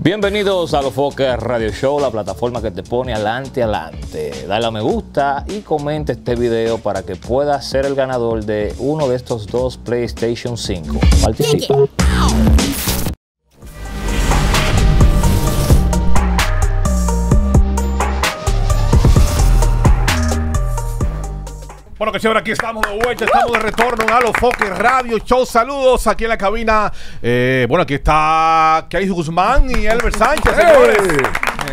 Bienvenidos a Los Foques Radio Show, la plataforma que te pone adelante, adelante. Dale a me gusta y comenta este video para que puedas ser el ganador de uno de estos dos PlayStation 5. Participa. Bueno, que chévere, aquí estamos de vuelta, estamos de retorno a los Foques Radio Show. Saludos aquí en la cabina. Eh, bueno, aquí está Keis Guzmán y Elber Sánchez, señores.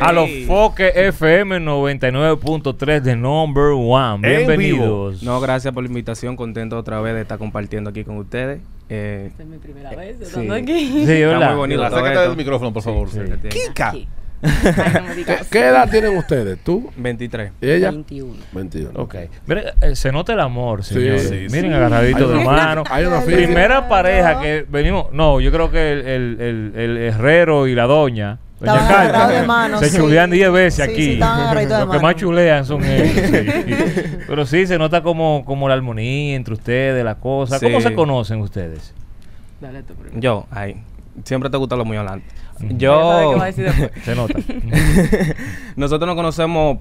A los Foques FM 99.3 de Number One. En Bienvenidos. No, gracias por la invitación. Contento otra vez de estar compartiendo aquí con ustedes. Eh, Esta es mi primera vez Sí. estando aquí. Sí, está ¿verdad? muy bonito. todo Acércate esto. del micrófono, por favor. Sí. Kika. Aquí. Ay, no me digas. ¿Qué edad tienen ustedes? ¿Tú 23. y ella? 21. 21. Ok. Eh, se nota el amor, señores. sí, sí. Miren, agarraditos de Hay una- mano. hay una fiesta. Primera pareja que venimos. No, yo creo que el, el- el- el herrero y la doña. Doña Carmen, de mano, se sí. chulean 10 veces Sí, aquí. sí, de Los que más chulean son ellos. sí. Pero sí, se nota como, como la armonía entre ustedes, la cosa. ¿Cómo Sí. se conocen ustedes? Dale tú primero. Yo, ahí. Siempre te gusta lo muy adelante. Yo. qué va a decir después. Se nota. Nosotros nos conocemos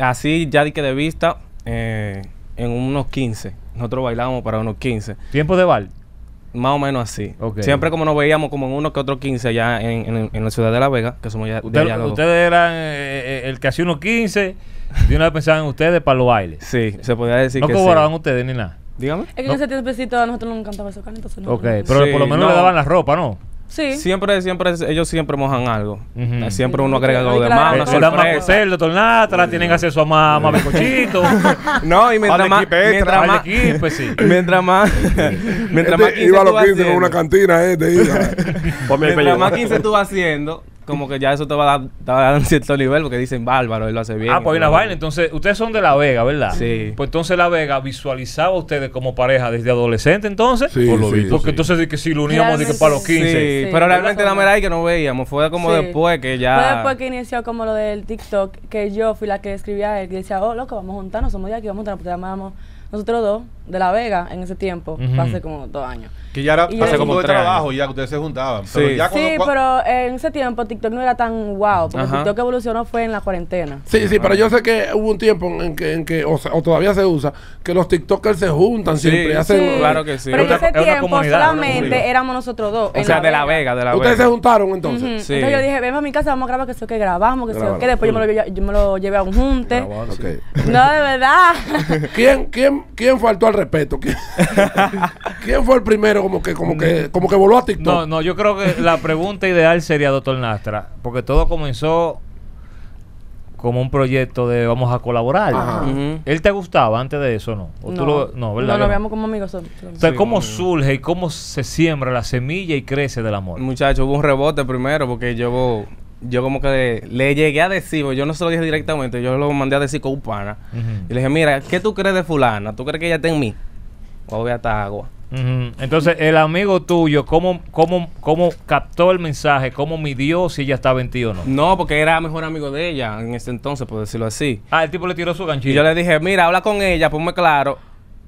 así, ya di que de vista, eh, en unos 15. Nosotros bailábamos para unos 15. Tiempo de bal. Más o menos así. Siempre como nos veíamos como en unos que otros 15 allá en, en- en la ciudad de La Vega, que somos ya, de Usted- ustedes eran eh, eh, el que hacía unos 15. De una vez pensaban en ustedes para los bailes. Sí, se podría decir no que cobraban sí. ustedes ni nada. Dígame. Es que No. en ese tiempecito a nosotros nos encantaba eso, entonces no. Ok, pero Sí, por lo menos no. le daban la ropa, ¿no? Sí. Siempre, siempre, ellos siempre mojan algo. Siempre uno agrega algo de más, una Eh, más sorpresa. cosel, doctor Natra, tienen acceso a más, más bizcochitos. No, y mientras más, extra. mientras más, mientras más, mientras más Este 15 iba a los vas 15 con una cantina, este. iba. mientras más 15 tú vas haciendo, como que ya eso te va a dar, te va a dar un cierto nivel, porque dicen bárbaro, él lo hace bien. Ah, pues hay y una vaina. Entonces, ustedes son de La Vega, ¿verdad? Sí. Pues entonces La Vega visualizaba a ustedes como pareja desde adolescente, entonces. Sí, Por lo sí, visto, Porque sí. entonces de que si lo uníamos de que para los sí. 15. Sí, Sí, pero realmente la verdad es que no veíamos, fue como Sí. después que ya... Fue después que inició como lo del TikTok, que yo fui la que escribía a él, que decía, oh, loco, vamos a juntarnos, somos de aquí, vamos a juntarnos, porque llamábamos nosotros dos, de La Vega, en ese tiempo, fue hace como dos años. Que ya era Y hace como de trabajo ya que ustedes se juntaban. Sí. Pero ya Sí, cuando- pero en ese tiempo TikTok no era tan wow, porque Ajá. TikTok evolucionó fue en la cuarentena. Sí, sí, pero yo sé que hubo un tiempo en que, en que o, sea, o todavía se usa, que los TikTokers se juntan Sí, siempre. sí. hacen, Claro que sí. Pero en ese tiempo solamente éramos nosotros dos. O en sea, de La Vega, de La Ustedes se Vega. juntaron entonces. Sí. Entonces yo dije, ven a mi casa, vamos a grabar que sé que grabamos, que sé que después yo me, lo, yo me lo llevé a un junte. Sí. No, de verdad. ¿Quién, quién, ¿Quién faltó al respeto? ¿Quién, quién fue el primero como que, como que, como que voló a TikTok? No, no, yo creo que la pregunta ideal sería, doctor Nastra, porque todo comenzó como un proyecto de vamos a colaborar. Ajá. ¿Él te gustaba antes de eso no? ¿O tú no, lo- no, ¿verdad? No, nos veíamos como amigos. son- son- Entonces, Sí, ¿cómo como- surge y cómo se siembra la semilla y crece del amor? Muchacho, hubo un rebote primero porque yo, yo como que le llegué a decir, yo no se lo dije directamente, yo lo mandé a decir con un pana. Y le dije, mira, ¿qué tú crees de fulana? ¿Tú crees que ella está en mí? O voy hasta agua. Ujú. Entonces, el amigo tuyo, ¿cómo, cómo, ¿cómo captó el mensaje? ¿Cómo midió si ella estaba en ti o no? No, porque era mejor amigo de ella en ese entonces, por decirlo así. Ah, el tipo le tiró su ganchillo. Y yo le dije, mira, habla con ella, ponme claro.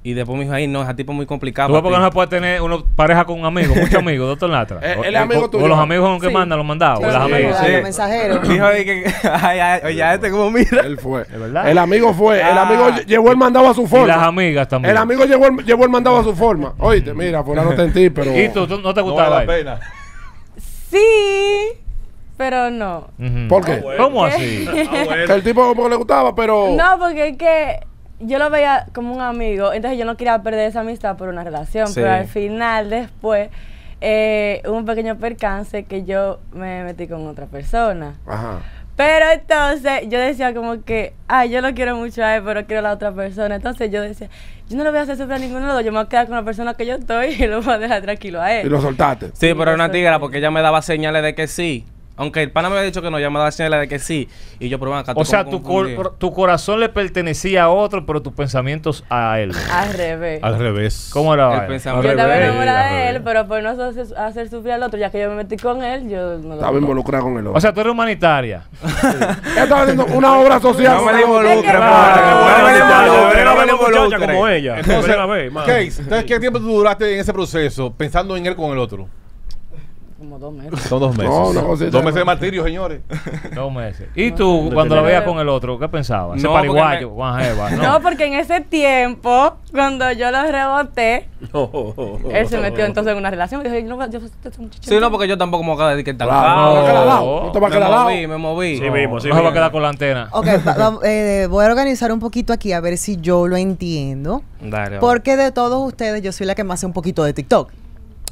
Y después me dijo, ay, no, ese tipo es muy complicado. ¿Tú por qué no se ti". puede tener una pareja con un amigo, muchos amigos, doctor Natra? Eh, O- él es amigo o- tuyo. O los amigos con los que Sí. mandan los mandados. Sí, o las sí, amigas. Los mensajeros. Dijo que, ay, ay, oye, a este como mira. Él fue. El amigo fue. El Ah. amigo lle- llevó el mandado a su Y forma. las amigas también. El amigo llevó el, llevó el mandado a su forma. Oíste, mira, fulano está en ti, pero. ¿Y tú, tú no te No gustaba vale la él? pena. Sí, pero no. ¿Por qué? ¿Cómo así? Que el tipo como que le gustaba, pero. No, porque es que yo lo veía como un amigo, entonces yo no quería perder esa amistad por una relación, Sí. pero al final, después, eh, hubo un pequeño percance que yo me metí con otra persona. Ajá. Pero entonces yo decía como que, ay, yo lo quiero mucho a él, pero quiero a la otra persona. Entonces yo decía, yo no le voy a hacer sufrir a ninguno de los dos, yo me voy a quedar con la persona que yo estoy y lo voy a dejar tranquilo a Y él. lo soltaste. Sí, pero era una tigra sí. porque ella me daba señales de que sí. Aunque el pana me había dicho que no, ella me daba señales de que sí. Y yo, pero acá, O sea, tu, cor- tu corazón le pertenecía a otro, pero tus pensamientos a él. Al revés. Al revés. ¿Cómo era? El él? pensamiento. Yo estaba enamorada de él, pero por no hacer, hacer sufrir al otro, ya que yo me metí con él, yo no lo Estaba involucrado con el otro. O sea, tú eres humanitaria. Él estaba haciendo una obra social. No me Claro, no me involucre. como ella. Entonces, ¿qué tiempo tú duraste en ese proceso pensando en él con el otro? Como dos meses. Son dos meses. No, dos meses de martirio, señores. Dos meses. ¿Y tú, cuando lo veías con el otro, qué pensabas? Ese No, porque pariguayo, me- Juan Jeva, No. ¿no? porque en ese tiempo, cuando yo lo reboté, él se metió entonces en una relación. Y dije, yo no, yo, este muchacho. Sí, no, porque yo tampoco me voy a quedar de que no te a quedar a Me moví, me moví. Sí mismo, sí no va a quedar con la antena. Ok, eh, voy a organizar un poquito aquí a ver si yo lo entiendo. Dale. Porque de todos ustedes, yo soy la que más hace un poquito de TikTok.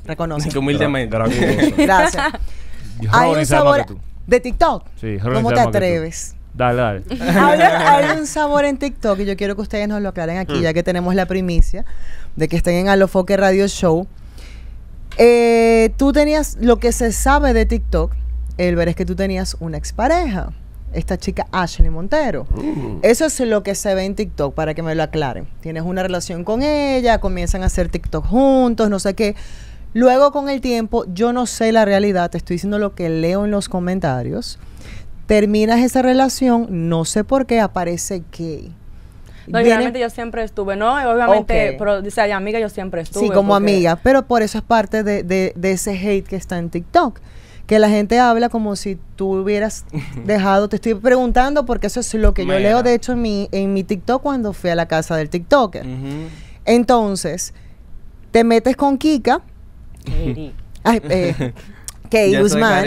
Reconocen. Que humildemente. Gracias. Hay un sabor tú. de TikTok. Sí, ¿Cómo te atreves? Dale, dale. hay, hay un sabor en TikTok y yo quiero que ustedes nos lo aclaren aquí, ya que tenemos la primicia de que estén en Alofoque Radio Show. Eh, tú tenías, lo que se sabe de TikTok, Elber, es que tú tenías una expareja, esta chica Ashley Montero. Eso es lo que se ve en TikTok, para que me lo aclaren. Tienes una relación con ella, comienzan a hacer TikTok juntos, no sé qué. Luego con el tiempo, yo no sé la realidad, te estoy diciendo lo que leo en los comentarios. Terminas esa relación, no sé por qué aparece gay. No, Viene- realmente yo siempre estuve, ¿no? Obviamente, Ok. pero dice, "Ay, amiga, yo siempre estuve. Sí, como porque- amiga, pero por eso es parte de, de- de ese hate que está en TikTok. Que la gente habla como si tú hubieras dejado, te estoy preguntando porque eso es lo que yo Mira. leo de hecho en mi, en mi TikTok cuando fui a la casa del TikToker. Entonces, te metes con Kika, Katie. ay, eh, Guzmán,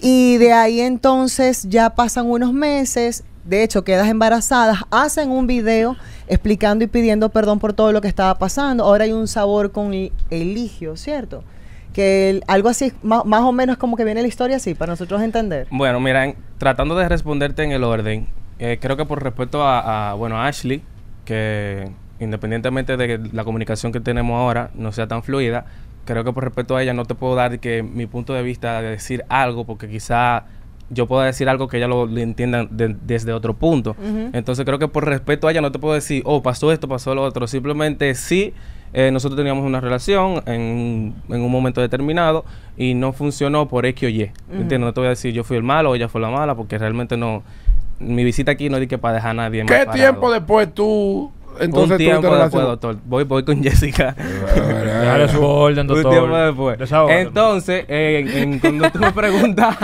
y de ahí entonces ya pasan unos meses, de hecho quedas embarazada, hacen un video explicando y pidiendo perdón por todo lo que estaba pasando. Ahora hay un sabor con el- Eligio, ¿cierto? Que el- algo así, ma- más, o menos como que viene la historia así, para nosotros entender. Bueno, mira, en- tratando de responderte en el orden, eh, creo que por respeto a, a, bueno, a Ashley, que independientemente de que la comunicación que tenemos ahora no sea tan fluida, creo que por respeto a ella no te puedo dar que mi punto de vista de decir algo, porque quizá yo pueda decir algo que ella lo, lo entienda de- desde otro punto. Entonces creo que por respeto a ella no te puedo decir, oh, pasó esto, pasó lo otro. Simplemente sí, eh, nosotros teníamos una relación en, en un momento determinado y no funcionó por X o Y. ¿Entiendes? No te voy a decir yo fui el malo o ella fue la mala, porque realmente no... Mi visita aquí no es que para dejar a nadie ¿Qué tiempo después tú entonces un tiempo después, doctor. Voy, voy con Jessica. Dale su orden, Un doctor. tiempo después. Desahógate. Entonces, eh, en- en- cuando tú me preguntas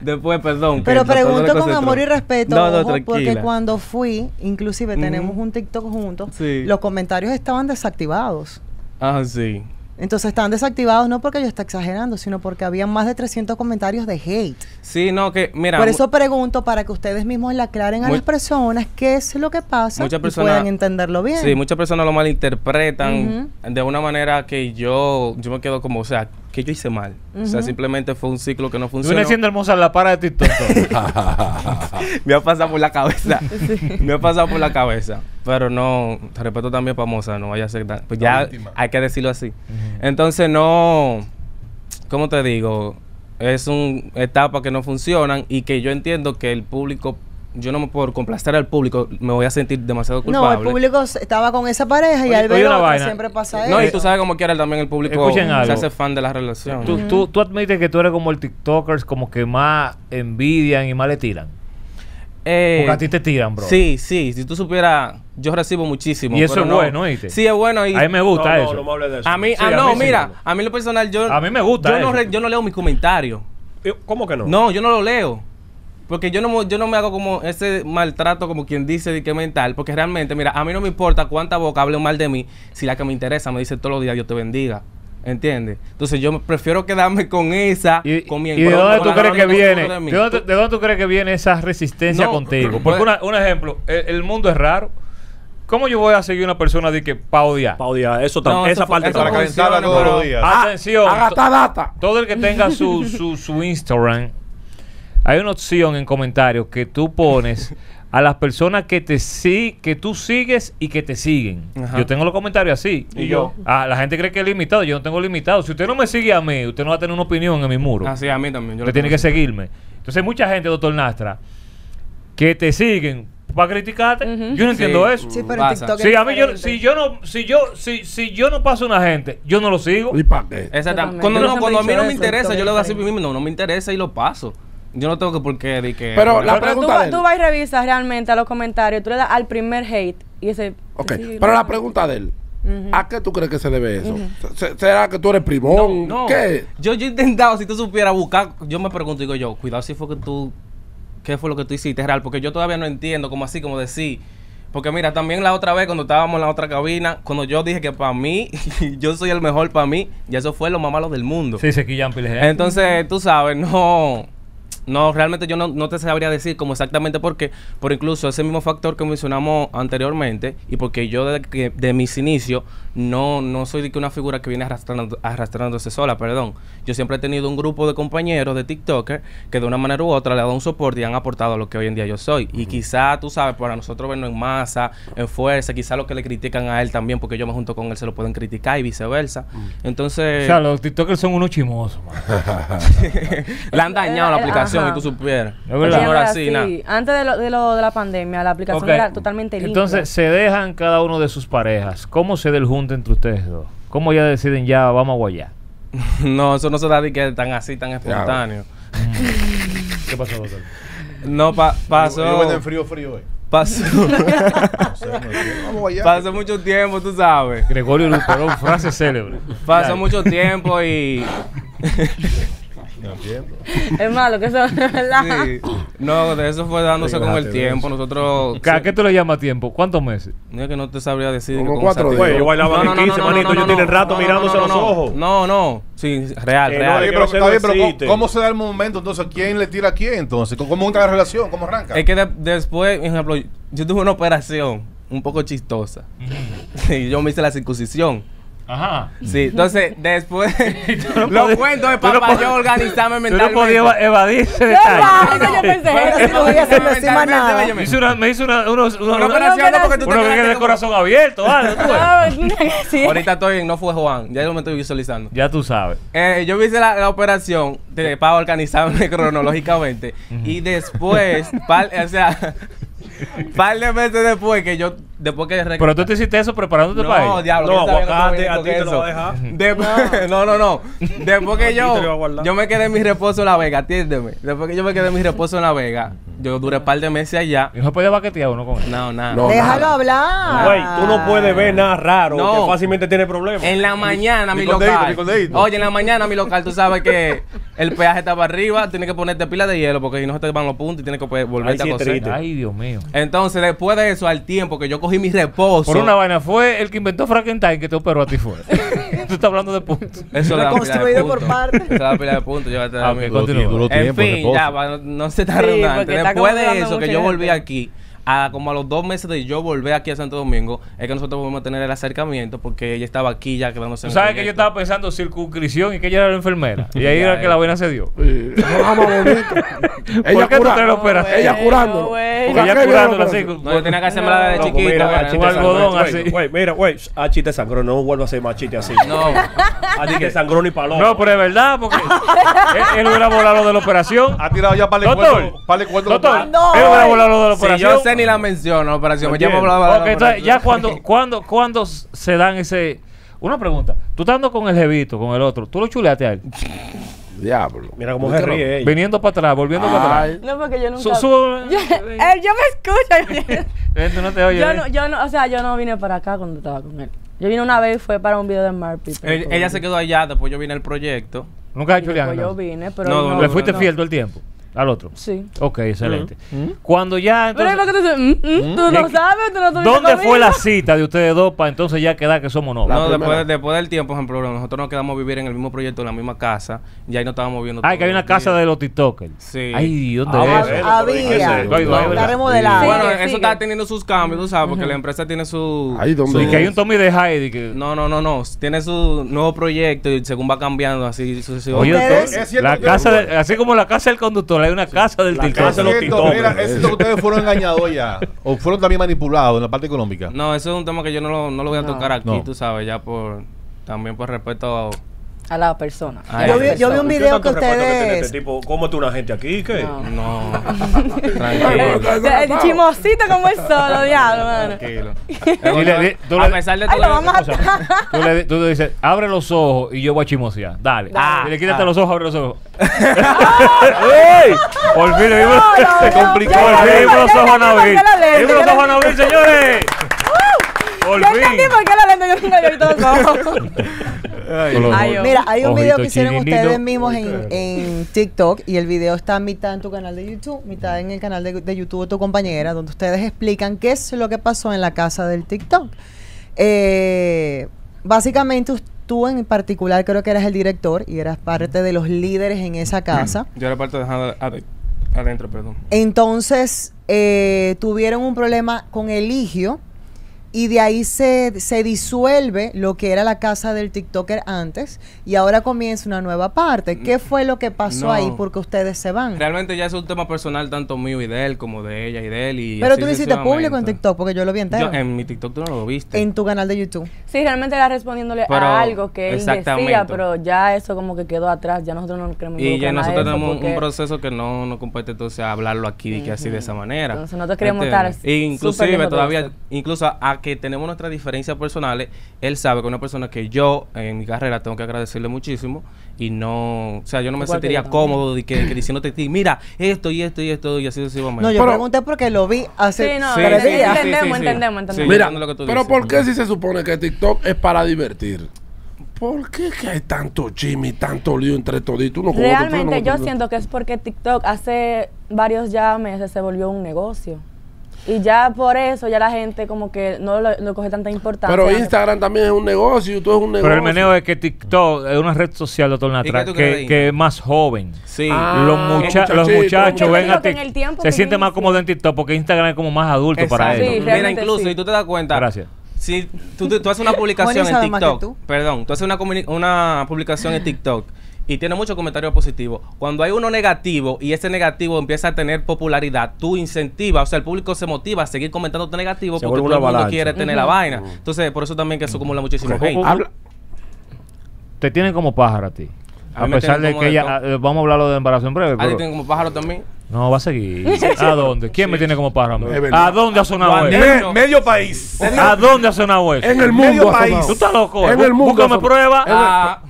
después, perdón. Pero pregunto con amor y respeto, No, no, ojo, porque cuando fui, inclusive tenemos un TikTok juntos, Sí. los comentarios estaban desactivados. Ah, sí. Entonces estaban desactivados no porque yo esté exagerando, sino porque había más de 300 comentarios de hate. Sí, no, que mira. Por eso pregunto para que ustedes mismos le aclaren a las personas qué es lo que pasa Muchas y personas- puedan entenderlo bien. Sí, muchas personas lo malinterpretan de una manera que yo, yo me quedo como, o sea, que yo hice mal. O sea, simplemente fue un ciclo que no funcionó. vienes siendo hermosa en la para de TikTok. me ha pasado por la cabeza. me ha pasado por la cabeza. Pero no, te respeto también para Moza, no vaya a ser tan- Pues ya hay que decirlo así. Entonces no, ¿cómo te digo? Es una etapa que no funcionan y que yo entiendo que el público, yo no me por complacer al público, me voy a sentir demasiado no, culpable. el público estaba con esa pareja y al ver siempre pasa No, eso. y tú sabes como quiera también el público Escuchen se algo. hace fan de la relación. tú, tú, tú admites que tú eres como el TikTokers, como que más envidian y más le tiran. Eh, Porque a ti te tiran, bro. Sí, sí, si tú supieras, yo recibo muchísimo. Y eso pero es no- bueno, ¿oíste? Sí, es bueno. Y A mí me gusta no, eso. no, no me hables de eso. A mí, Sí, ah, a no, sí. mira, a mí lo personal, yo. A mí me gusta Yo no, eso. re- yo no leo mis comentarios. Eh, ¿Cómo que no? No, yo no lo leo. Porque yo no, yo no me hago como ese maltrato, como quien dice, de que mental. Porque realmente, mira, a mí no me importa cuánta boca hable mal de mí. Si la que me interesa me dice todos los días, Dios te bendiga. ¿Entiendes? Entonces yo me- prefiero quedarme con esa. ¿Y, con mi- y de dónde tú crees que viene? de mí. ¿De dónde, de dónde tú crees que viene esa resistencia No, contigo? Porque una- un ejemplo, el, el mundo es raro. ¿Cómo yo voy a seguir una persona de que pa odiar? Pa' odiar, eso tam- No, esa parte Para también. calentarla todos los días. Ah, Atención. Agata data. Todo el que tenga su, su, su Instagram, hay una opción en comentarios que tú pones a las personas que te sí, que tú sigues y que te siguen. Ajá. Yo tengo los comentarios así. Y yo. Ah, la gente cree que es limitado. Yo no tengo limitado. Si usted no me sigue a mí, usted no va a tener una opinión en mi muro. Ah, sí, a mí también. yo Usted tiene que seguirme. Entonces, hay mucha gente, doctor Nastra, que te siguen para criticarte. Yo no entiendo Sí. eso. Sí, pero Pasa. en TikTok Si es a mí yo, si yo no, si yo, si, si yo no paso a una gente, yo no lo sigo. ¿Y para qué? Exactamente. Cuando, no, cuando a mí no me interesa, yo le voy a decir diferente. mismo, no, no me interesa y lo paso. Yo no tengo que por qué de que. Pero la Pero tú, pregunta de él. tú vas y revisas realmente a los comentarios, tú le das al primer hate y ese... Ok, pero no. la pregunta de él. ¿A qué tú crees que se debe eso? Se- ¿Será que tú eres primón? No, ¿Qué? Yo, yo he intentado, si tú supieras buscar, yo me pregunto, digo yo, cuidado si fue que tú, ¿qué fue lo que tú hiciste real? Porque yo todavía no entiendo, como así, como decir. Porque mira, también la otra vez cuando estábamos en la otra cabina, cuando yo dije que para mí, yo soy el mejor para mí, y eso fue lo más malo del mundo. Sí, se quillan. Entonces, tú sabes, no. No, realmente yo no, no te sabría decir como exactamente por qué, por incluso ese mismo factor que mencionamos anteriormente, y porque yo desde que de mis inicios no, no soy de que una figura que viene arrastrando, arrastrándose sola, perdón. Yo siempre he tenido un grupo de compañeros de TikToker que de una manera u otra le han dado un soporte y han aportado a lo que hoy en día yo soy. Y quizá, tú sabes, para nosotros vernos en masa, en fuerza, quizá lo que le critican a él también, porque yo me junto con él, se lo pueden criticar y viceversa. Entonces... O sea, los TikTokers son unos chimosos, man. Le han dañado la Eh, aplicación ajá. y tú supieras. Es verdad. Sí, nada. Antes de lo, de lo de la pandemia, la aplicación Ok. era totalmente limpia. Entonces, se dejan cada uno de sus parejas. ¿Cómo se da el junte entre ustedes dos? ¿Cómo ya deciden ya vamos a guayar? No, eso no se da de que tan así, tan espontáneo. ¿Qué pasó, doctor? No, pa- pasó. Yo vengo en frío, frío, eh. Pasó, Vamos allá. pasó mucho tiempo, tú sabes. Gregorio Luperón, frase célebre. Pasó mucho tiempo y. No entiendo. Es malo que eso es verdad. sí. No, de eso fue dándose con el tiempo. Nosotros. ¿A qué tú le llamas tiempo? ¿Cuántos meses? Es que no te sabría decir. Como cuatro días. Güey, yo bailaba No, en no, el no, 15, no, manito. no, tienen no, rato no, no, mirándose los ojos. No, no. Sí, real, real. pero está bien, pero ¿cómo, se da el momento entonces? ¿Quién le tira a quién entonces? ¿Cómo entra la relación? ¿Cómo arranca? Es que de- después, por ejemplo, yo tuve una operación un poco chistosa. Sí, yo me hice la circuncisión. Ajá. Sí, entonces después no lo podías- cuento de tú no papá pod- yo organizarme no mentalmente. podías eva- evadir ese ¿Qué detalle. pasa? Yo pensé Bueno, eso. si no voy a hacer mentalmente, encima nada. Me hizo una, me hizo una, unos, unos, Una operación, no, porque tú te uno como- corazón abierto. No, sí. Ahorita estoy en No Fue Juan, ya yo me estoy visualizando. Ya tú sabes. Eh, yo hice la, la operación de, para organizarme cronológicamente y después, par, o sea, par de meses después que yo, después que Pero tú te hiciste eso preparándote para No, ello. diablo. No, aguacate, a ti te lo va a eso. dejar. Después- no, no, no. Después que yo, yo me quedé en mi reposo en La Vega, atiéndeme. Después que yo me quedé en mi reposo en La Vega, yo duré un par de meses allá. Y no se puede baquetear uno con él. No, nada. No. Déjalo hablar. Güey, tú no puedes ver nada raro No. que fácilmente tiene problemas. En la mañana, mi dedito, local. con dedito. Oye, en la mañana, mi local, tú sabes que el peaje estaba arriba, tienes que ponerte pila de hielo porque si no se te van los puntos y tienes que pues, volverte Ay, a coser. Ay, Dios mío. Entonces, después de eso, al tiempo que yo cogí mi reposo. Por una vaina, fue el que inventó Frankenstein que te operó a ti fue. tú estás hablando de puntos. Eso de Reconstruido por partes. Eso pila de puntos. llévate Ah, En fin, ya, no, no se está Sí, redundante. Porque está Después de acumulando eso, que yo volví aquí, a como a los dos meses de yo volver aquí a Santo Domingo, es que nosotros podemos tener el acercamiento porque ella estaba aquí ya quedándose Tú sabes que yo estaba pensando circunscripción y que ella era la enfermera. Y ahí era que la vaina se dio. Más bonito. ¿Por ella qué tú cura- traes la operación? Ella. Porque Ella era así. No, yo tenía que hacerme la de chiquita. un algodón sangrón. así. Güey, mira, güey, achite sangrón, no vuelva a hacer machite así. No. Achite sangrón y paloma. No, pero es verdad, porque él, hubiera volado de la operación. Ha tirado ya para el Doctor, cuento. Para el cuento. doctor, No, él hubiera eh. volado de la operación. Ni la menciono, operación. Me llamo Entiendo. bla, bla, bla, Ok, bla, entonces, ya cuando, cuando, cuando se dan ese... Una pregunta. Tú estás andando con el jevito, con el otro. ¿Tú lo chuleaste a él? Diablo. Mira cómo se ríe ella. Viniendo para atrás, volviendo para atrás. No, porque yo nunca. Su- su- Yo, él, yo me escucho. Él no te oye. yo ¿eh? no, yo no, o sea, yo no vine para acá cuando estaba con él. Yo vine una vez y fue para un video de Marpi. pero Ella, se quedó allá, después yo vine al proyecto. Nunca has Y hecho yo vine, pero No, no, ¿Le fuiste no. fiel todo el tiempo? Al otro. Sí. Ok, excelente. Cuando ya. Pero entonces, es porque tú dices, mm, mm, tú ¿Y no sabes, tú no ¿Dónde fue la cita de ustedes dos para entonces ya quedar que somos novios? no, después, después del tiempo, por ejemplo, nosotros nos quedamos a vivir en el mismo proyecto, en la misma casa. Y ahí nos estábamos viendo. Ay, que hay una casa de los TikTokers. Sí. Ay, ¿dónde Ah, bueno. eso? pero ¿y qué es Había. Está ¿verdad? remodelado. Bueno, eso sigue. está teniendo sus cambios, tú sabes, porque la empresa tiene su. Ahí donde. Y que hay un Tommy de Heidi que. No, no, no, no. Tiene su nuevo proyecto y según va cambiando así sucesivamente. Oye, la casa de- así como la casa del conductor, hay una casa del TikTok. casa de los mira, es que ustedes fueron engañados ya. O fueron también manipulados en la parte económica. No, eso es un tema que yo no lo, no lo voy a No. tocar aquí, No. tú sabes, ya por. También por respeto a. A la persona. Yo vi, yo vi un persona. ¿Qué video que ustedes. este tipo? ¿Cómo tú una gente aquí? ¿Qué? No. No. Eh, Tranquilo. eh, Chimosito como el solo, diablo, mano. Tranquilo. Le tú a le- pesar de Ay, todo lo vamos a eso- Tú le, tú le dices, abre los ojos y yo voy a chimosear. Dale. Ah, y le quítate ah. los ojos, abre los ojos. ¡Ey! Por fin Se complicó. Por fin los ojos a dimos los ojos a Nabil, señores. Por Yo entendí fin. por qué la lente yo. Ay. Mira, hay un video que hicieron ustedes mismos en, en TikTok y el video está mitad en tu canal de YouTube, mitad en el canal de, de YouTube de tu compañera, donde ustedes explican qué es lo que pasó en la casa del TikTok. Eh, básicamente, tú en particular creo que eras el director y eras parte de los líderes en esa casa. Yo era parte de ade- ade- adentro, perdón. Entonces, eh, tuvieron un problema con Eligio y de ahí se, se disuelve lo que era la casa del TikToker antes y ahora comienza una nueva parte. ¿Qué fue lo que pasó No. ahí porque ustedes se van? Realmente ya es un tema personal tanto mío y de él, como de ella y de él. Y Pero tú lo hiciste público en. TikTok porque yo lo vi entero. Yo, en mi TikTok tú no lo viste. en tu canal de YouTube. Sí, realmente era respondiéndole Pero, a algo que él decía, pero ya eso como que quedó atrás. Ya nosotros no queremos y ya nosotros eso tenemos un- proceso que no nos compete entonces hablarlo aquí que así de esa manera. Entonces, nosotros queremos estar E inclusive todavía, incluso a, a que tenemos nuestras diferencias personales, él sabe que una persona que yo en mi carrera tengo que agradecerle muchísimo y no, o sea, yo no me Igual que sentiría también. cómodo de que, que diciéndote a ti, mira, esto y esto y esto y así sucesivamente. No, yo Pero- pregunté porque lo vi hace Sí, no, tres sí, días. sí. Entendemos, entendemos, entendemos. Sí, Mira, lo que tú pero dices. ¿por qué si se supone que TikTok es para divertir? ¿Por qué que hay tanto chisme y tanto lío entre toditos? Uno con otro, Realmente uno yo otro? siento que es porque TikTok hace varios ya meses se volvió un negocio. Y ya por eso ya la gente como que no lo, no coge tanta importancia. Pero Instagram también es un negocio, YouTube es un negocio. Pero el meneo es que TikTok es una red social, doctor ¿Y Natra, que, que es más joven. Sí. Ah, los, mucha- los muchachos ven a TikTok. el tiempo Se que siente más inicia. cómodo en TikTok porque Instagram es como más adulto para ellos. Sí, Mira, realmente incluso, sí. y tú te das cuenta. Gracias. Si tú, tú- tú haces una publicación en TikTok, tú. perdón, tú haces una, comuni- una publicación en TikTok y tiene muchos comentarios positivos. Cuando hay uno negativo y ese negativo empieza a tener popularidad, tú incentivas, o sea, el público se motiva a seguir comentando tu negativo Se porque todo el mundo avalancha. quiere tener la vaina. Entonces, por eso también que eso acumula muchísimo hate. Habla- Te tienen como pájaro a ti. A pesar de que de ella. todo. eh, vamos a hablarlo de embarazo en breve. ¿A ti tienen como pájaro también? No, va a seguir. ¿A dónde? ¿Quién me tiene como pájaro? a dónde ha sonado eso? Me- medio país. ¿A dónde ha sonado eso? En el Medio mundo. ha país. ¿Tú estás loco? En el mundo Búscame prueba. Ah,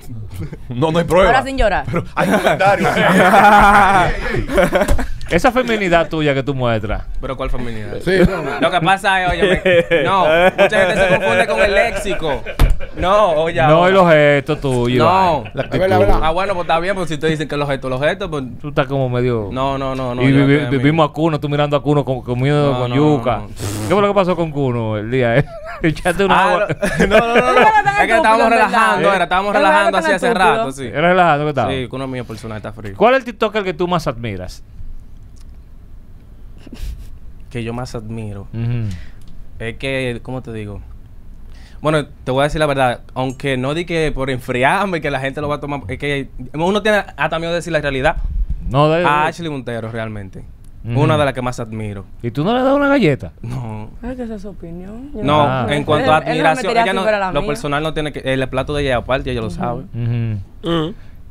No, no hay prueba. Ahora sin llorar. Pero hay comentarios. Esa feminidad tuya que tú muestras. pero ¿cuál feminidad? Sí, no. Lo que pasa es, oye, no, mucha gente se confunde con el léxico. No, oye. No, ahora. y los gestos tuyos. No. La Es verdad. Ah, bueno, pues está bien, pues si te dicen que los gestos, los gestos, pues. Tú estás como medio. No, no, no, no. y vi- vivimos a Cuno, tú mirando a Cuno con, comiendo No, con no, yuca. no, no. ¿Qué fue lo que pasó con Cuno el día? eh? Echaste una Ah, agua. no, no, no, no, no. Es que estábamos relajando, era, estábamos relajando así hace rato, sí. Era relajado que estaba. Sí, con uno mío personal está frío. ¿Cuál es el TikToker que tú más admiras? Que yo más admiro. Es que, ¿cómo te digo? Bueno, te voy a decir la verdad, aunque no di que por enfriarme que la gente lo va a tomar, es que uno tiene hasta miedo de decir la realidad. No, de, A Ashley Montero, realmente. Una de las que más admiro. ¿Y tú no le das una galleta? No. Es que esa es su opinión. Yo No, Ah. en cuanto a Él- él no me admiración, ella no, lo mía. personal no tiene que, el plato de ella aparte, ella lo sabe.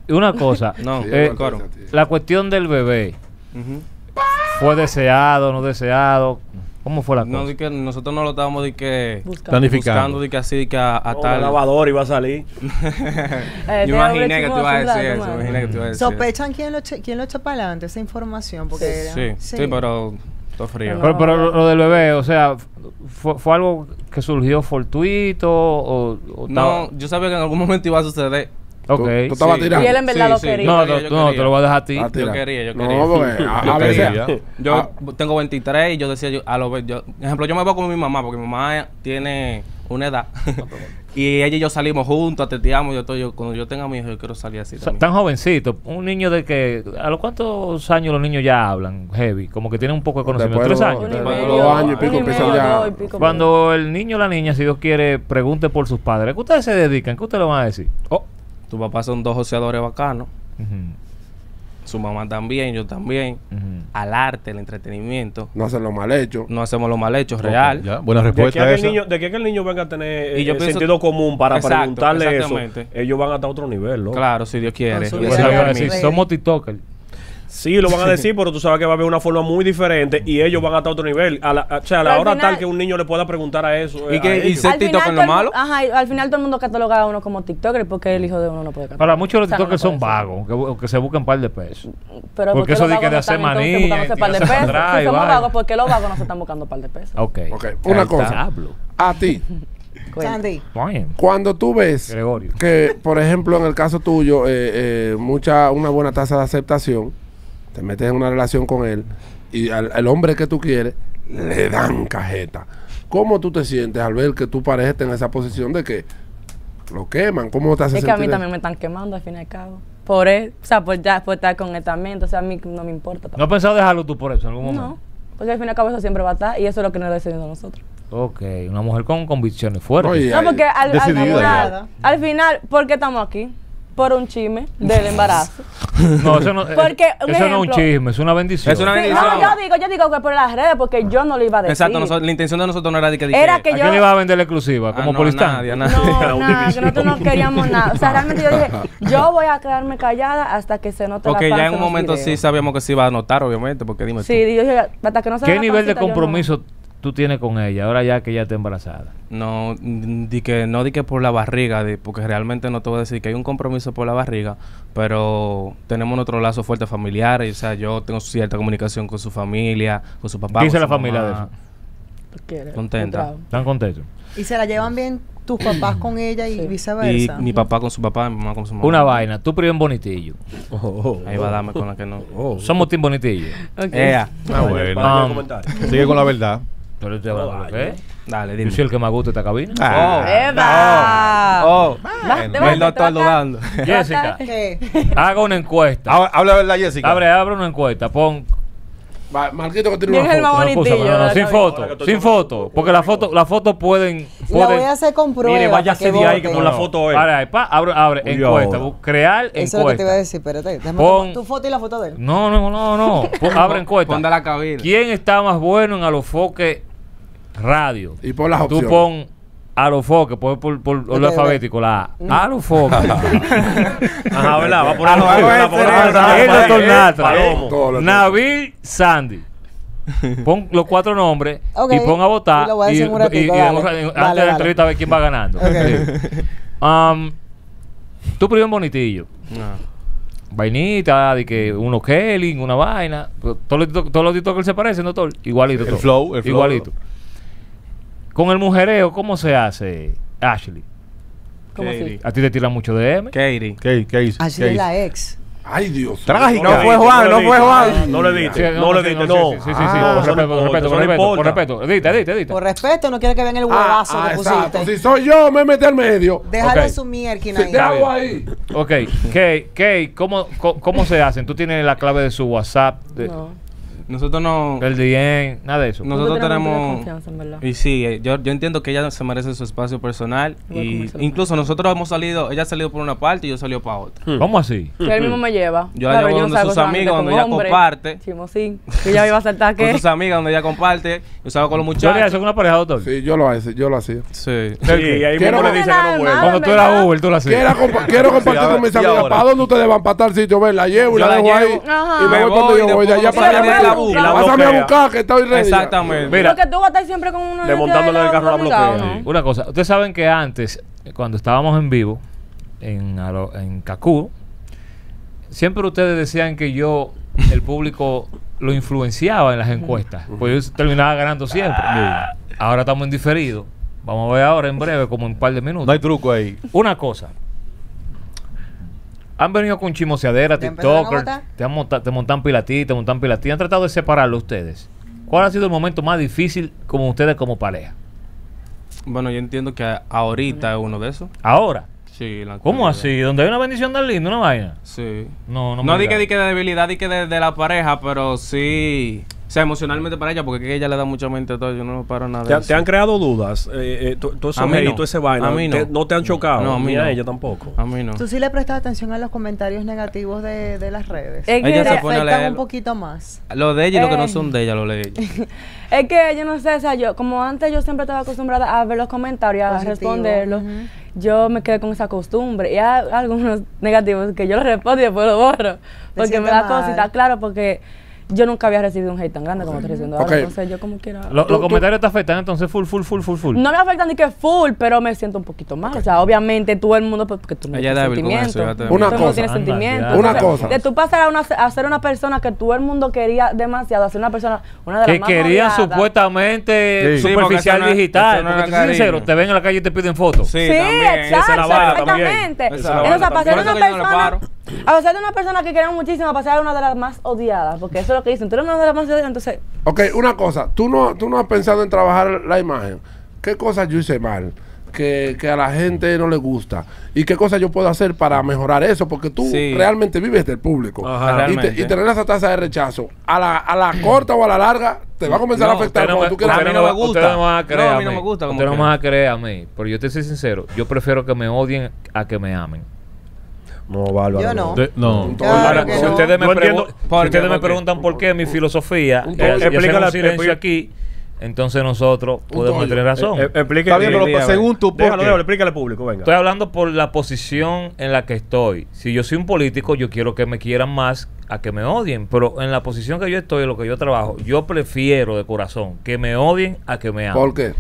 Y Una cosa. No, Sí, eh, la cuestión del bebé. ¿Fue deseado, no deseado? ¿Cómo fue la No, cosa? di que nosotros no lo estábamos de que Buscando. Planificando. buscando, de que así, de que a, tal. la lavadora iba a salir. Eh, Yo tiene imaginé que tú ibas a decir eso, rato, imaginé que tú ibas a decir. ¿Sospechan quién lo, eche- quién lo echó para adelante esa información? Porque Sí, sí, pero todo frío. Pero, pero lo, lo del bebé, o sea, ¿fue, fue algo que surgió fortuito o, o No, yo sabía que en algún momento iba a suceder. Ok. Tú, tú estabas Sí. tirando. Y él en verdad Sí, lo sí. quería. No, no, quería, tú yo no, quería. te lo voy a dejar a ti. Yo quería, yo No, quería. porque a, Yo a veces. quería. Yo tengo 23 y yo decía, yo, a lo ve- yo, ejemplo, yo me voy con mi mamá porque mi mamá tiene una edad. y ella y yo salimos juntos, teteamos, yo, todo, yo cuando yo tenga a mi hijo, yo quiero salir así O sea, también. tan jovencito, un niño de que... ¿A los cuántos años los niños ya hablan heavy? Como que tienen un poco de conocimiento. Después ¿Tres los- años? Dos años y pico empiezan ya- pico. Cuando el niño o la niña, si Dios quiere, pregunte por sus padres, ¿qué ustedes se dedican? ¿Qué ustedes le van a decir? Oh, tu papá son dos joseadores bacanos, su mamá también, yo también. Al arte, al entretenimiento. No hacen lo mal hecho. No hacemos lo mal hecho, real. Ya, buena respuesta a que el esa. niño, de que el niño venga a tener Y yo eh, pienso- sentido común para Exacto, preguntarle eso, exactamente. ellos van hasta otro nivel, ¿no? Claro, si Dios quiere. Real. somos TikTokers. Sí, lo van a decir, pero tú sabes que va a haber una forma muy diferente y ellos van hasta otro nivel. A la, a- o sea, a la hora final- tal que un niño le pueda preguntar a eso. ¿Y qué- a y ellos. se- Al TikTok en lo malo? Ajá, y al final todo el mundo cataloga a uno como TikToker porque el hijo de uno no puede catalogar. Para muchos los O sea, no TikTokers son ser. vagos, que, que se buscan un par de pesos. Pero Porque ¿por qué eso de que de hacer par de pesos? y Si somos vagos, ¿por qué los vagos no se están buscando par de pesos? Ok. Ok, una cosa. A ti. Sandy. Cuando tú ves Gregorio. que, por ejemplo, en el caso tuyo, eh, eh, mucha, una buena tasa de aceptación, te metes en una relación con él y al, al hombre que tú quieres le dan cajeta. ¿Cómo tú te sientes al ver que tu pareja está en esa posición de que lo queman? ¿Cómo te hace Es que a mí eso? también me están quemando al fin y al cabo. Por él, o sea, por ya, por estar con él también. Entonces a mí no me importa. ¿No has pensado dejarlo tú por eso en algún momento? No, porque al fin y al cabo eso siempre va a estar y eso es lo que nos decidimos nosotros. Ok, una mujer con convicciones fuertes. No, porque al, final, al final, ¿por qué estamos aquí? Por un chisme del embarazo. No, eso no, eh, Porque, un eso no es un ejemplo- chisme, es una bendición. Es una bendición. no, yo digo, yo digo que por las redes, porque yo no lo iba a decir. Exacto, nosotros- la intención de nosotros no era de que... de Era que ¿A yo- quién le iba a vender la exclusiva? Ah, ¿Como no, Polistán? nadie, nadie. No, nada, que nosotros no queríamos nada. O sea, realmente yo dije, yo voy a quedarme callada hasta que se note Porque la ya panza en un momento videos. sí sabíamos que se iba a notar, obviamente, porque dime Sí, yo dije, hasta que no se ¿Qué nivel de yo no- compromiso tú tienes con ella ahora ya que ella está embarazada? No, di que, no di que por la barriga, di- porque realmente no te voy a decir que hay un compromiso por la barriga, pero tenemos nuestro lazo fuerte familiar, y, o sea, yo tengo cierta comunicación con su familia, con su papá. ¿Qué dice la familia de eso? Contenta. ¿Están contentos? ¿Y se la llevan bien tus papás con ella y Sí. Y viceversa? mi papá con su papá, mi mamá con su mamá. Una vaina, tú primero en Bonitillo. Ahí va a darme con la que no. Somos Team Bonitillo. Ah, bueno. Um. Sigue con la verdad. Tú le estoy hablando, ¿qué? Dale, Yo dime. soy el que más gusta esta cabina. Oh. ¡Eva! Oh, Va, te el doctor dudando. Jessica, ¿Qué? haga una encuesta. Habla, habla verdad, Jessica. Abre, abre una encuesta. Pon. Marquito que tiene una el foto. más No, no, no, la sin foto, sin foto. Porque las fotos las fotos pueden. La voy pueden a hacer con prueba. Mire, para que de ahí que con la foto es. Ahora, pa, abre, abre Uy, encuesta. Crear Eso es lo que te iba a encuesta. decir, espérate. Déjame Pon- tu foto y la foto de él. No, no, no, no. Pon- abre encuesta. Pon de la cabina. ¿Quién está más bueno en Alofoque Radio? Y por las Tú opciones. pon Alofoque, por, por, por orden alfabético, la A. Alofoque. Ajá, ¿verdad? Va a poner Ah, no, va a poner- ese, va a poner- ese, va a el poner- doctor eh, Natra. Palomo. Todo lo- Nabil Sandy. Pon los cuatro nombres Ok. y pon a votar. Y lo voy a un ratito, y- y dale. antes Dale, de la dale. entrevista a ver quién va ganando. Ok. Sí. Um, tú primero Bonitillo. No. Vainita, de que uno Kelly, una vaina. Todos los tiktok- todos los TikTokers se parecen, doctor. Igualito. El todo. flow, el flow. Igualito. Con el mujereo, ¿cómo se hace, Ashley? ¿Cómo? Katie. A ti te tiran mucho DM. Katie. ¿Qué, qué hizo? ¿Qué es hizo? la ex. Ay, Dios. Trágica. No fue Juan, no fue Juan. No le Sí, diste, no le diste, no. Sí, sí, sí, sí, Ah, con eso no respeto, con importa, respeto, eso con no respeto, con importa. respeto. Edita, edita, edita. Por respeto, no quiere que vean el Ah, huevazo ah, que exacto. pusiste. Si soy yo, me metí al medio. Déjalo Ok. su mierda ahí. Déjalo ahí. Ok, Kay, Kay, ¿cómo, se hacen? ¿Tú tienes la clave de su WhatsApp, de- No. Nosotros no. del DM, nada de eso? No. Nosotros Nosotros tenemos tenemos- confianza, en verdad. Y sí, eh, yo, yo entiendo que ella se merece su espacio personal. Igual Y el incluso nosotros hemos salido, ella ha salido por una parte y yo salí para otra. ¿Cómo así? Que él mismo me lleva. Yo la llevo no donde sus con donde ella comparte. Chimosín. Que ya iba a saltar Con que. sus amigas donde ella comparte, yo salgo con los ¿Tú harías eso muchachos. con una pareja, doctor? Sí, yo lo, hace- yo lo hacía. Sí. Sí, y ahí Quiero- mismo le dice que no vuelve. Cuando tú eras Uber, tú lo hacías. Quiero, compa- quiero compartir con mis sí, amigas. ¿Para dónde ustedes van? Para tal sitio. Ven, la llevo y Yo la dejo ahí. llevo. Y me voy cuando yo voy. De allá para allá. La Pásame a buscar que estoy ready. Exactamente. Mira. Porque tú vas a estar siempre con uno Desmontándole el carro a la bloquea. ¿no? Una cosa, ustedes saben que antes, cuando estábamos en vivo, en, Alo- en Cacú, siempre ustedes decían que yo, el público, lo influenciaba en las encuestas. Pues yo terminaba ganando siempre. Ahora estamos en diferido. Vamos a ver ahora en breve, como en un par de minutos. No hay truco ahí. Una cosa. Han venido con chimoseadera, ¿Te empezaron a TikToker, votar? te, han monta- te montan pilatí, te montan pilatí. Han tratado de separarlo ustedes. ¿Cuál ha sido el momento más difícil como ustedes como pareja? Bueno, yo entiendo que ahorita es uno de esos. Ahora. Sí, la ¿Cómo así? ¿Donde hay una bendición tan linda, una vaina? Sí. No, no No, me di que, di que de debilidad, di que de, de la pareja, pero sí. Sea, emocionalmente para ella, porque es que ella le da mucha mente a todo. Yo no paro nada. ¿Te, de te eso. han creado dudas? Eh, eh, to- todo A eso no. todo ese vaina. A mí no. Te- no te han chocado. No, a mí ni no. a ella tampoco. A mí no. ¿Tú sí le prestas atención a los comentarios negativos de, de las redes? Es que, Ella se ¿Te pone a leer. un poquito más? Lo de ella y lo que no Eh. son de ella, lo de ella. es que yo no sé, o sea, yo, como antes yo siempre estaba acostumbrada a ver los comentarios, a Positivo, responderlos, ujú. yo me quedé con esa costumbre. Y hay algunos negativos que yo los respondo y después los borro. Porque me sientes da cosita, claro, porque yo nunca había recibido un hate tan grande como estoy recibiendo ahora. Ok. Entonces yo como quiera... Lo- Tú- los tú- comentarios te afectan entonces full, full, full, full, full. No me afecta ni que full, pero me siento un poquito mal. O sea, obviamente todo el mundo, pues, porque tú no Ella es tienes eso, sentimientos. ya te- Todo Una el mundo cosa. tiene Anda, sentimientos. ya. Una Entonces, cosa. De tú pasar a, una, a ser una persona que todo el mundo quería demasiado, a ser una persona, una de las Que más querían odiadas. supuestamente Sí. Sí, porque superficial eso no es- digital. eso no porque es te soy sincero, te ven en la calle y te piden fotos. Sí, Sí, también. exacto, exactamente. Entonces, para ser una eso no persona, a ser de una persona que quieran muchísimo, para ser una de las más odiadas, porque eso es lo que dicen, tú eres una de las más odiadas, entonces, Ok, una cosa, tú no, tú no has pensado en trabajar la imagen. ¿Qué cosas yo hice mal? Que, que a la gente no le gusta. ¿Y qué cosas yo puedo hacer para mejorar eso? Porque tú Sí. realmente vives del público. Ajá. y, te- Realmente. y tener esa tasa de rechazo, a la, a la corta o a la larga, te va a comenzar a No, afectar Usted no, cuando me, tú quieras. a mí no me gusta. usted no me va a No, a a mí no me gusta como Usted no me que- va a creer a mí. Pero yo te soy sincero. Yo prefiero que me odien a que me amen. No, bárbaro. Yo no. De- no. Claro Ahora, que si no. ustedes me, No entiendo. si ustedes me preguntan por qué mi filosofía hacemos Explícala, un silencio aquí, entonces nosotros podemos tener razón. Eh, eh, explique- Está bien, pero Día, según tú, ¿por Déjalo, déjalo, explícale al público, venga. Estoy hablando por la posición en la que estoy. Si yo soy un político, yo quiero que me quieran más a que me odien. Pero en la posición que yo estoy, en lo que yo trabajo, yo prefiero de corazón que me odien a que me amen. ¿Por qué?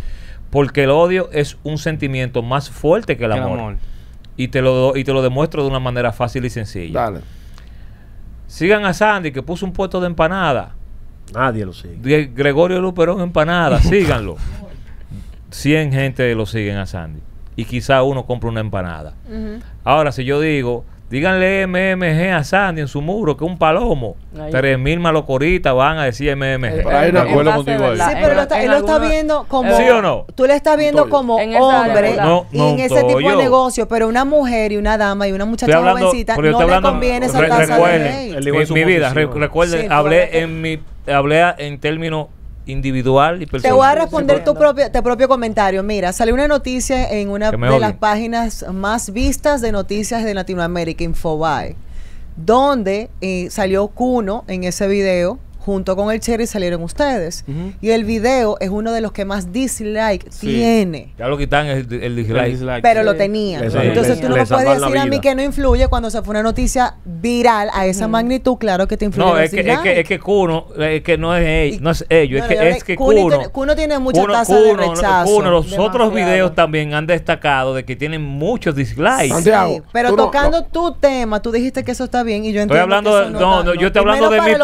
Porque el odio es un sentimiento más fuerte que el Que el amor. Y, te lo, y te lo demuestro de una manera fácil y sencilla. Dale. Sigan a Sandy, que puso un puesto de empanada. Nadie lo sigue. De Gregorio Luperón Empanada, síganlo. 100 gente lo siguen a Sandy. Y quizá uno compra una empanada. Ahora, si yo digo, díganle MMG a Sandy en su muro, que es un palomo. Ahí. 3000 malocoritas van a decir MMG. Pero ahí acuerdo contigo ahí. Sí, En- pero lo está- en él lo está viendo como. ¿Sí o no? Tú le estás viendo como hombre y en ese tipo de negocio, pero una mujer y una dama y una muchacha jovencita no le hablando, conviene esa re- tasa de mi, en su mi vida, recuerden, hablé en mi, hablé en términos individual y Te personal. voy a responder tu propio, tu propio comentario. Mira, salió una noticia en una de las páginas más vistas de noticias de Latinoamérica, Infobae, donde eh, salió Cuno en ese video. Junto con el Cherry salieron ustedes. Y el video es uno de los que más dislike Sí. tiene. Ya lo quitan el, el dislike. El dislike. Pero Sí. lo tenía. Le sal- Entonces tú no me puedes decir a mí que no influye cuando se fue una noticia viral a esa magnitud. Claro que te influye. No, es que, es que, es que Cuno, es que no es no es ellos, No, es que, es que Cuno Cuno, tiene- Cuno tiene mucha Cuno- tasa de rechazo, Cuno, los otros videos también han destacado de que tienen muchos dislikes. Santiago, Sí, pero tocando no. tu tema, tú dijiste que eso está bien y yo entiendo Estoy hablando que eso no, no, yo estoy hablando de mi para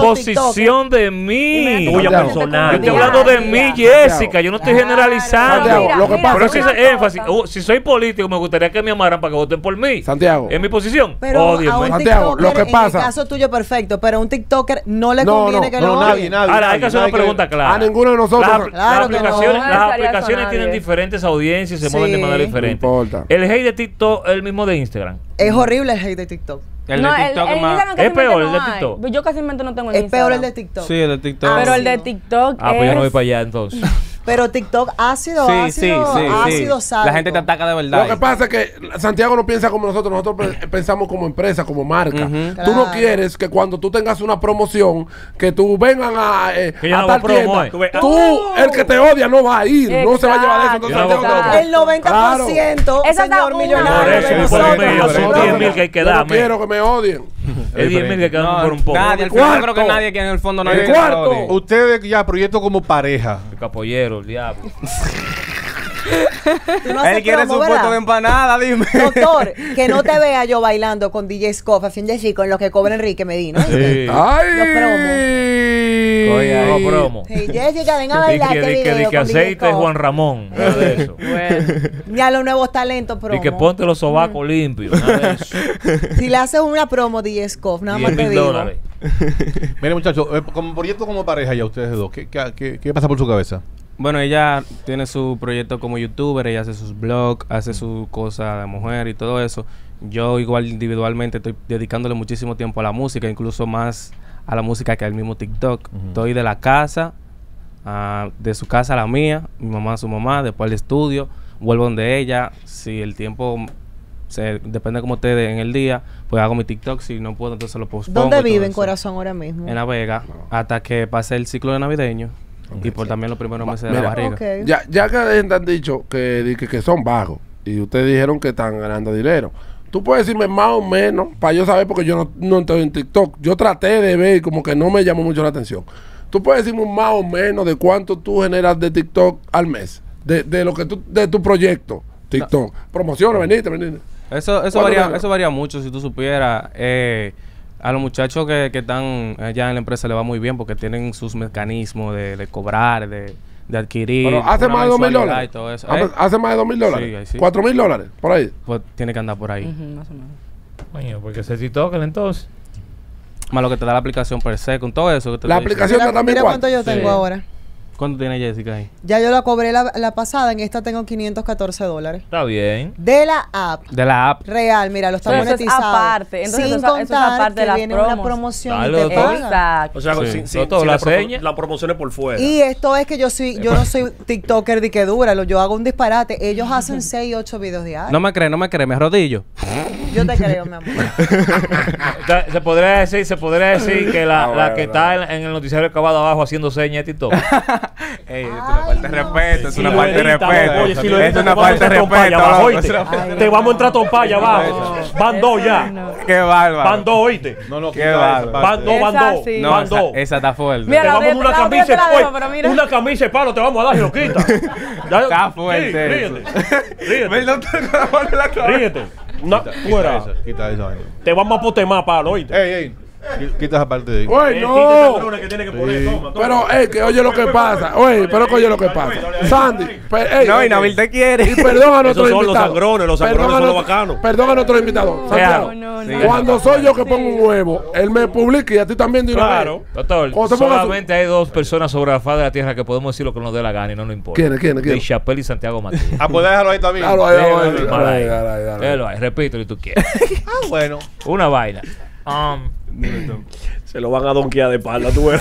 de mí. Tuya personal. Yo estoy hablando de mí. Jessica. Yo no estoy generalizando. Lo que pasa Pero es énfasis. Uh, si soy político, me gustaría que me amaran para que voten por mí. Santiago. En mi posición. Pero Ódienme. a un Santiago, TikToker, lo que en pasa- el caso tuyo, perfecto, pero a un TikToker no le No, conviene no, que No, lo nadie, odien. nadie. Ahora, hay que hacer una pregunta clara. A ninguno de nosotros. Las, no. aplicaciones, No las tienen diferentes audiencias y se mueven de manera No diferente. importa. El hate de TikTok es el mismo de Instagram. Es horrible el hate de TikTok. El no, de TikTok el, el más. Instagram Es casi peor no el de. TikTok. Yo casi no tengo en Es peor el de Instagram. TikTok. Sí, el de TikTok. Pero el de. TikTok Ah, pues yo no voy es- para allá entonces. Pero TikTok ácido, Sí, ácido, sí, sí, sí. ácido sádico. La gente te ataca de verdad. Lo que pasa es que Santiago no piensa como nosotros, nosotros pe- pensamos como empresa, como marca. Ujú. Tú no Claro. quieres que cuando tú tengas una promoción, que tú vengan a, eh, a tal tienda, eh. Tú el que te odia, no va a ir, no se va a llevar eso. Entonces. El 90%, Esa está señor millonario. Por eso, de por nosotros, el mío, son nosotros. 10.000 que hay que Yo no darme. quiero que me odien. Es 10 mil que quedan No, por un poco. Nadie, al El final yo creo que nadie que en el fondo no El cuarto. Ustedes ya proyecto como pareja. El capollero, el diablo. Tú no haces Él quiere promo, su puesto de empanada, dime. Doctor, que no te vea yo bailando con DJ Scoff haciendo así con lo que cobra Enrique Medina. Sí. ¡Ay! Los promos. Oye, promo. Sí, Jessica, ven a bailar que, este di que, que con DJ aceite. Juan Ramón. Nada de eso. Bueno. Ni a los nuevos talentos promo. Y que ponte los sobacos limpios. Nada de eso. Si le haces una promo DJ Scoff, nada más 10 te digo. dólares. Miren, muchachos, eh, como proyecto como pareja ya ustedes dos, ¿qué, qué, qué- qué pasa por su cabeza? Bueno, ella tiene su proyecto como youtuber, ella hace sus blogs, hace su cosa de mujer y todo eso. Yo igual individualmente estoy dedicándole muchísimo tiempo a la música, incluso más a la música que al mismo TikTok. Estoy de la casa, ah, de su casa a la mía, mi mamá a su mamá, después al estudio, vuelvo donde ella. Si el tiempo se, depende como esté de- en el día, pues hago mi TikTok. Si no puedo, entonces lo pospongo. ¿Dónde vive en corazón ahora mismo? En La Vega, hasta que pase el ciclo de navideño. Y por también los primeros meses de Mira, la barriga. Ok. Ya, ya que la gente han dicho que, que, que son bajos y ustedes dijeron que están ganando dinero, Tú puedes decirme más o menos, para yo saber, porque yo no, no estoy en TikTok. Yo traté de ver y como que no me llamó mucho la atención. Tú puedes decirme un más o menos de cuánto tú generas de TikTok al mes. De, de lo que tú, de tu proyecto, TikTok. Promociones, venite, venite. Eso, eso, ¿Cuánto varía, eso varía mucho si tú supieras. Eh, a los muchachos que, que están allá en la empresa le va muy bien porque tienen sus mecanismos de, de cobrar, de, de adquirir. Pero hace más de dos mil dólares. eso. Hace- Eh, Hace más de dos mil dólares. Sí. Cuatro mil dólares, por ahí. Pues tiene que andar por ahí. Más o menos. Coño, porque ese TikToker entonces. Más lo que te da la aplicación per se, con todo eso. Que te La aplicación Mira, está también mira cuánto. cuánto yo Sí. tengo ahora. ¿Cuánto tiene Jessica ahí? Ya yo la cobré la, la pasada, en esta tengo 514 dólares. Está bien. De la app. De la app. Real, mira, lo está Pero eso es aparte, entonces Sin eso- eso es contar aparte de que las viene una promoción Dale, y te pagan. Exacto. O sea, Sí. sin, sin- sin la la, promo- seña. la promoción es por fuera. Y esto es que yo soy, yo no soy TikToker de que dura, lo- yo hago un disparate. Ellos hacen 6, 8 videos diarios. No me crees, no me crees, me arrodillo. Yo te creo, mi amor. O sea, se podría decir, se podría decir que la, Ah, la bueno, que está en, en el noticiario acabado abajo haciendo señas de TikTok. Ey, es una falta de respeto, es una falta de respeto. Oye, si lo es una te vamos a falta de respeto. Te vamos a entrar trompa allá abajo. Van dos ya. Qué bárbaro. Van dos, ¿oíste? No, no, Qué bárbaro. Van dos, van Esa dos. Van esa, dos. esa está fuerte. Te vamos a una camisa, una camisa de palo te vamos a dar y lo quita. Está fuerte ríete. Ríete. Ríete. Fuera. Te vamos a potemar, palo, ¿oíste? Ey, ey. Qui- Quita esa parte de ahí. Oye, Eh, no. Pero, ey, que oye lo que pasa. Oye, pero que oye lo que pasa. Sandy, ey, No, y Nabil te quiere. Y perdón a nuestro son los invitado. sangrones, los sangrones son los bacanos. Perdón a nuestro invitado. Santiago, No, no, Sí. no. Cuando soy yo que pongo un huevo, él me publica y a ti también de una Claro. Doctor, solamente hay dos personas sobre la faz de la tierra que podemos decir lo que nos dé la gana y no nos importa. ¿Quiénes, quiénes, De quiénes? Chapel y Santiago Matías. Ah, pues déjalo ahí también. Claro, ahí, ahí, Déjalo ahí. Déjalo ahí, repito si tú quieres. Ah, bueno. Una vaina. Um, Se lo van a donkear de espalda, tú ves.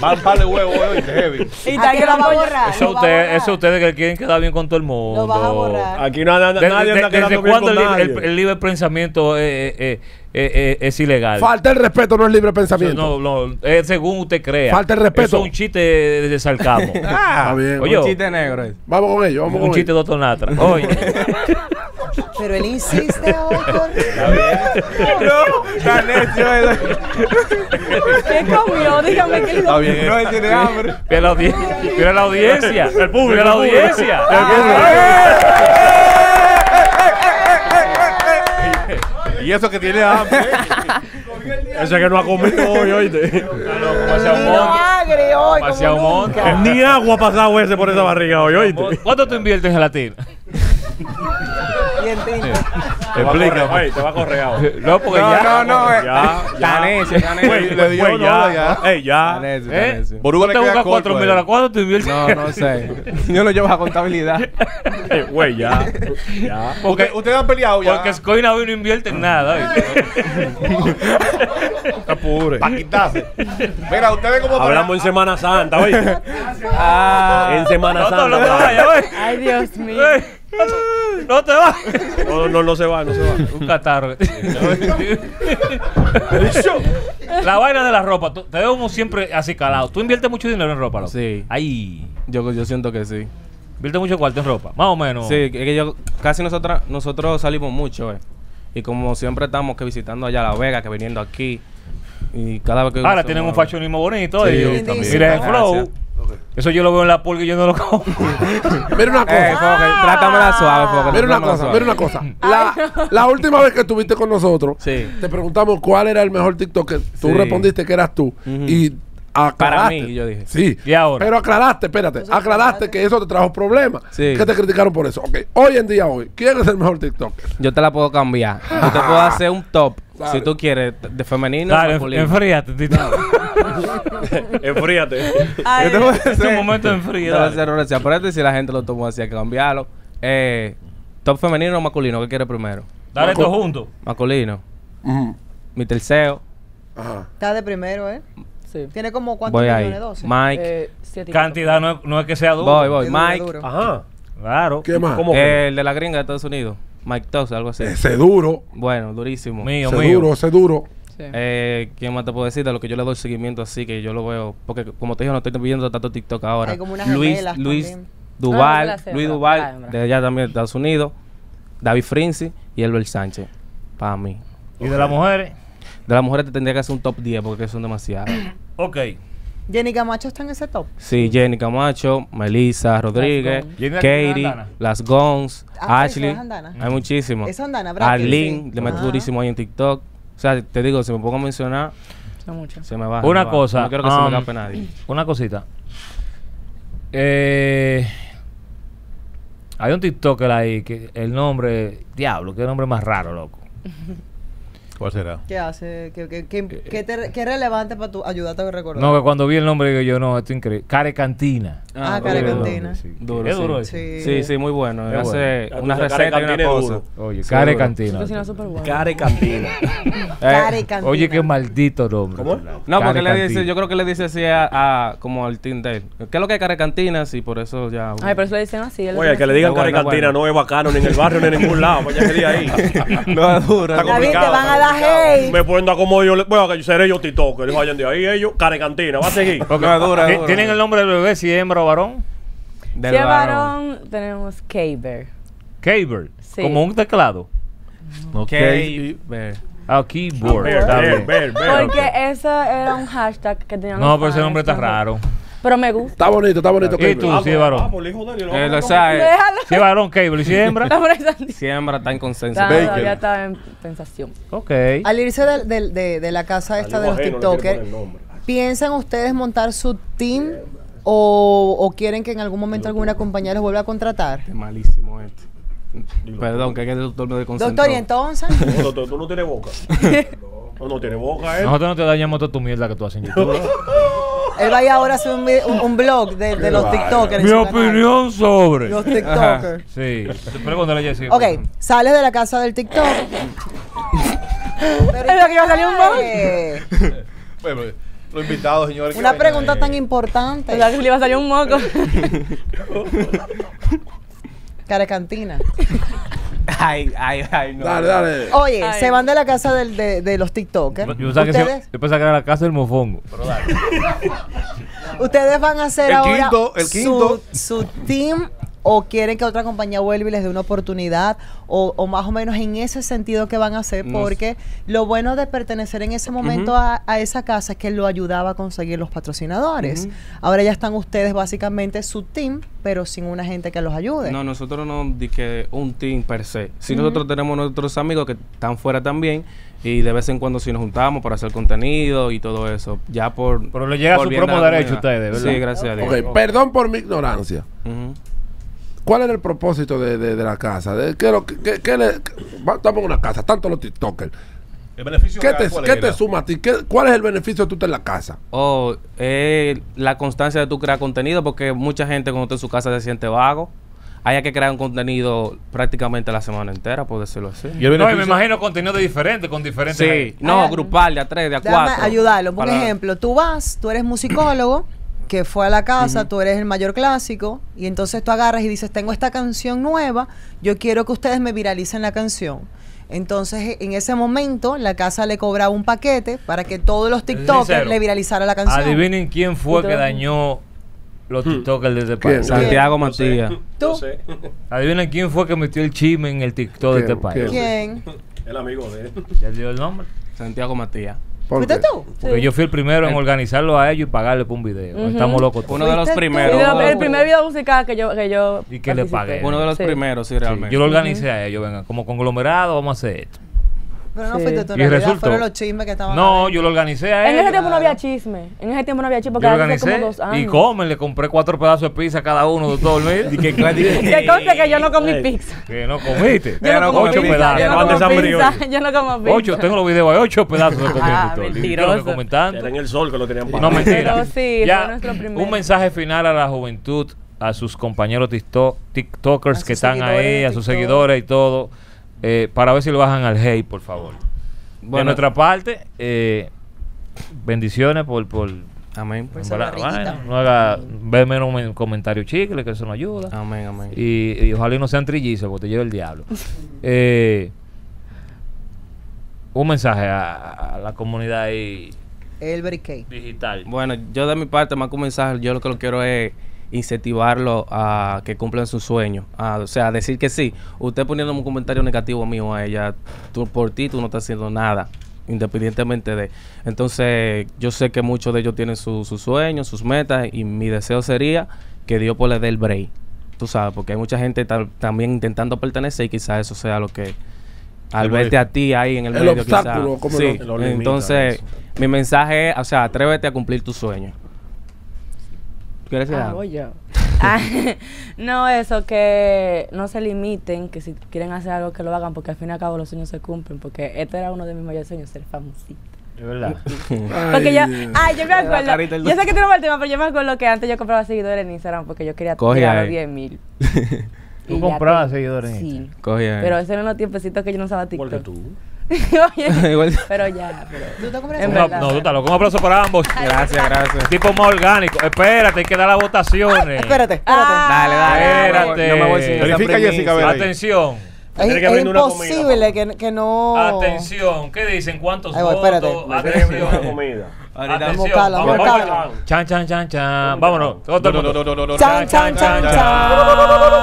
Van par de huevos hoy, heavy. Y ¿A qué lo va a borrar? eso, Lo va a usted, borrar. eso ustedes que quieren quedar bien con todo el mundo. Lo vas a borrar. Aquí no, anda- De- nadie anda ¿Desde quedando bien cuándo el, libre- nadie. el- el libre pensamiento eh, eh, eh, eh, es ilegal? Falta el respeto, no es libre pensamiento. No, no, es según usted crea. Falta el respeto. Eso es un chiste de, de sarcasmo. Está bien. Oye, Un chiste negro. eh. Vamos con ellos, vamos un con chiste de ellos. Doctor Natra. Oye, Pero él insiste hoy por Está necio, eh. ¿Qué comió? Dígame qué Está bien. No, él tiene hambre. mira la, audi- mira la audiencia. El público, Mira la el público. audiencia. Y eso que tiene hambre. Ese que no ha comido hoy, oíste. Demasiado como monte. Ni agua ha pasado ese por esa barriga hoy, oíste. ¿Cuánto tú inviertes en gelatina? Tinta. Te va te ahora. No, porque No, ya. no, no. eh. Ya, Güey, necio. le dio ya. ya. Ey, ya. ¿Eh? Boruga ¿Tú le te corto 4 mil horas? ¿Cuánto inviertes? No, no sé. Yo lo llevo a contabilidad. Eh, Güey, ya. Ya. Porque ustedes han peleado ya. Porque Scoina hoy no invierte en nada. Apure. Para quitarse. Mira, ustedes como Hablamos en Semana Santa, oíste. Ah, En Semana te Santa. Ay, Dios mío. No te vas. No, no, no se va, no se va. Un catarro. la vaina de la ropa, tú- te veo como siempre así calado. ¿Tú inviertes mucho dinero en ropa, loco? Sí. Ay, yo, yo siento que sí. inviertes mucho cuarto en ropa, más o menos. Sí, que que yo casi nosotros nosotros salimos mucho, eh. Y como siempre estamos que visitando allá La Vega, que viniendo aquí. Y cada vez que Ahora tienen un fashionismo bonito. Sí, ellos. también. Mira el Gracias. Eso yo lo veo en la pulga y yo no lo como. Mira una Eh, cosa. Foque, trátamela suave, Foque. Mira una trátamela cosa, suave. mira una cosa. La, la última vez que estuviste con nosotros, Sí. te preguntamos cuál era el mejor TikTok que tú Sí. respondiste que eras tú. Y aclaraste. mí, yo dije. Sí. ¿Y ahora? Pero aclaraste, espérate. Aclaraste que eso te trajo problemas. Sí. Que te criticaron por eso. Ok. Hoy en día, hoy, ¿quién es el mejor TikTok? Yo te la puedo cambiar. Yo te puedo hacer un top, Dale. si tú quieres, de femenino Dale, masculino. enfríate, Tito. Enfríate. Es un hacer- momento de enfrío. si la gente lo tomó así, hay que cambiarlo. Eh, top femenino o masculino, ¿qué quieres primero? Dale todo junto. Masculino. Mi tercero. Ajá. Está de primero, ¿eh? Sí. Tiene como cuántos Voy millones, ahí. 12. Mike. Eh, Cantidad no es, no es que sea duro. voy, voy. Mike. Ajá. Claro. ¿Qué más? ¿Cómo? Eh, el de la gringa de Estados Unidos. Mike Toss, algo así. Ese duro. Bueno, durísimo. Mío, Ese mío. duro, ese duro. Sí. Eh, ¿Quién más te puedo decir de lo que yo le doy seguimiento así? Que yo lo veo. Porque, como te dije, no estoy viendo tanto TikTok ahora. Hay como unas Luis, Luis. Duval, Ah, Luis Duval, hembra. de allá también de Estados Unidos. David Frinzi, y Elber Sánchez. Para mí. ¿Y de las mujeres? De las mujeres te tendría que hacer un top 10 porque son demasiadas. Ok. Jenny Camacho está en ese top. Sí, Jenny Camacho, Melissa Rodríguez. Jenny Katie. Las Gons, Ah, Ashley. Hay muchísimos. Es Andana, ¿verdad? Arlene, Sí. le meto Ajá. durísimo ahí en TikTok. O sea, te digo, si me pongo a mencionar, mucho. se me va. Una va. cosa, No quiero que se me um, escape nadie. Una cosita. Eh, hay un TikToker ahí que el nombre, diablo, qué nombre más raro, loco. ¿Cuál será? ¿Qué hace? ¿Qué, qué, qué, qué te- qué es relevante para tu ayudarte a recordar? No, que cuando vi el nombre digo yo, no, esto es increíble. Care Cantina. Ah, duro, Care duro. Cantina. Sí. Duro, Es sí. duro ese. Sí. Sí, sí, muy bueno. Es Hace bueno. una Ya receta y una Cantina cosa. duro. Oye, Sí, Care. Cantina. Care Cantina. Eh, Care Cantina. Oye, qué maldito nombre. ¿Cómo. No, Care porque le dice, Cantina. yo creo que le dice así a, a- como al él. ¿Qué es lo que es care cantinas? Y por eso ya. Ay, pero eso le dicen así. Oye, que le digan Care Cantina no es bacano ni en el barrio ni en ningún lado. Vaya que de ahí. no es duro. Está te complicado, van a dar hate. Me pueden dar como yo. le- Bueno, que seré yo TikToker. Y vayan de ahí ellos. Care Cantina. Va a seguir. No, es duro, es ¿ti- duro. ¿Tienen el nombre del bebé, si es hembra o varón? Del Si es varón. tenemos K-Bear. Keyboard. Sí. Como un teclado. Ok. K-Bear. Ah, keyboard. Ver, está ver, bien. ver, ver. Porque ese era un hashtag que tenían No, pero ese nombre está raro. Pero me gusta. Está bonito, está bonito. ¿Y tú? Sí varón. Eh, o sea, eh, Déjalo. Es varón, Cable. ¿Y si hembra? Siembra está en consenso. Está- Bacon. Todavía está en pensación. ok. Al irse del- del- de, de la casa esta de los Al hijo ajeno le quiere TikTokers, poner nombre. ¿piensan ustedes montar su team o, o quieren que en algún momento alguna compañía los vuelva a contratar? Es malísimo este. Perdón, que es que el doctor me desconcentró. Doctor, y entonces, No, doctor, tú no tienes boca. No, no tienes boca, ¿eh? Nosotros no te dañamos toda tu mierda que tú haces en YouTube. él va a ir ahora a hacer un, un- un blog de, de los TikTokers. en Mi su canal. opinión sobre. Los TikTokers. Sí. Pregúntale a Jessy. Ok, sales de la casa del TikTok. Pero, Es lo que iba a salir un blog. Bueno, los invitados, señores. Una pregunta tan importante. Sea, que le iba a salir un moco. Cara cantina. Ay, ay, ay, no. Dale, dale. Oye, Ay. se van de la casa del- de, de los TikTokers. Yo pensaba, que, Ustedes, sí- yo pensaba que era la casa del mofongo. Pero dale. ustedes van a hacer El ahora quinto, el quinto. Su, su team o quieren que otra compañía vuelva y les dé una oportunidad o, o más o menos en ese sentido que van a hacer No porque lo bueno de pertenecer en ese momento a, a esa casa es que lo ayudaba a conseguir los patrocinadores. Ahora ya están ustedes básicamente su team pero sin una gente que los ayude. No, nosotros no di que un team per se. Si nosotros tenemos nuestros amigos que están fuera también y de vez en cuando si nos juntamos para hacer contenido y todo eso, ya por Pero le llega su promo derecho a ustedes, ¿verdad? Sí, gracias a Dios. Ok, perdón por mi ignorancia. ¿Cuál era el propósito de, de- de la casa? ¿De qué, lo que- qué- qué le- estamos en una casa, tanto los TikTokers. El beneficio ¿Qué te, ¿cuál qué te suma a ti? ¿Qué- ¿Cuál es el beneficio de tú estar en la casa? O eh, la constancia de tu crear contenido, porque mucha gente cuando está en su casa se siente vago. Hay que crear un contenido prácticamente la semana entera, por decirlo así. Y No, y me imagino contenido diferente con diferentes. Sí, no, Ay, grupal, de a tres, de a cuatro. ayudarlo. Un Para- ejemplo, tú vas, tú eres musicólogo que fue a la casa, tú eres el mayor clásico y entonces tú agarras y dices, tengo esta canción nueva, yo quiero que ustedes me viralicen la canción. Entonces, en ese momento, la casa le cobraba un paquete para que todos los TikTokers sincero. le viralizaran la canción. Adivinen quién fue que dañó los TikTokers de este país. Santiago Matías. no ¿Tú? sé. Adivinen quién fue que metió el chisme en el TikTok de este país. ¿Quién? El amigo de él. ¿Ya dio el nombre? Santiago Matías. ¿Por ¿Fuiste qué? tú? Porque yo fui el primero en organizarlo a ellos y pagarle por un video. Estamos locos. todos. Uno de los primeros. El, uno de el los- primer video musical que yo, que yo Y que le pagué. Uno de los Sí. primeros, sí, Sí, realmente. yo lo organicé a ellos, venga, como conglomerado, vamos a hacer esto. Pero no Sí. fuiste tú, en Y realidad resultó. fueron los chismes que estaban No, yo lo organicé a En ellos. ese tiempo no había chisme. En ese tiempo no había chisme porque Yo lo hace como organicé dos años. y comen, le compré cuatro pedazos de pizza a cada uno de todo el mes. Que conste que yo no comí pizza. que no comiste. Yo no ocho como pizza. pedazos. Yo no como pizza. Yo no como pizza. Ocho, tengo los videos, hay ocho pedazos de comida. Ah, día. mentiroso. No. Era en el sol que lo tenían No, parado. mentira. Pero sí, fue ya, un mensaje final a la juventud, a sus compañeros tiktok- TikTokers que están ahí, a sus seguidores y todo, eh, para ver si lo bajan al hate, por favor. de Bueno, nuestra parte, eh, bendiciones por... por Amén. Bueno, no haga, ve menos men- comentario chicle, que eso no ayuda. Amén, amén. Y, y ojalá y no sean trillizos, porque te lleva el diablo. Eh, un mensaje a, a la comunidad ahí El digital. Bueno, yo de mi parte, más que un mensaje, yo lo que lo quiero es incentivarlo a que cumplan sus sueños. A- o sea, decir que sí. Usted poniendo un comentario negativo mío a ella, tú, por ti tú no estás haciendo nada, independientemente de... Entonces, yo sé que muchos de ellos tienen su- sus sueños, sus metas, y mi deseo sería que Dios pues, le dé el break. Tú sabes, porque hay mucha gente ta- también intentando pertenecer y quizás eso sea lo que... Al El verte a ti ahí en el, El medio, quizás. obstáculo, ¿cómo Sí? Lo limita entonces, eso. mi mensaje es, o sea, atrévete a cumplir tus sueños. ¿Quieres decir Ah, algo? voy yo. Ah, no, eso, que no se limiten, que si quieren hacer algo que lo hagan, porque al fin y al cabo los sueños se cumplen, porque este era uno de mis mayores sueños, ser famosita. Es verdad. Porque yo, ay, yo me acuerdo, yo sé que tiene un mal tema, pero yo me acuerdo que antes yo compraba seguidores en Instagram porque yo quería Coge llegar a los ahí. 10 mil. ¿Tú comprabas seguidores en Sí. Coge ahí. Pero ese era unos tiempecitos que yo no usaba Igual que TikTok. tú. Oye, pero ya, pero... ¿Tú te compras Un verdad. no, tú estás loco. Un aplauso para ambos. Gracias, gracias. Tipo más orgánico. Espérate, hay que dar las votaciones. Espérate, espérate. Dale, dale. Espérate. No me voy sin Verifica. Jessica, a. Atención. Es, es imposible que, que no... Atención. ¿Qué dicen? ¿Cuántos voy, espérate. votos? Una Atención. comida. Vamos, Vamos. Chan, chan, chan, chan. Vámonos. Todo el No, no, mundo. no, no, no, no, Chan, chan, chan, chan.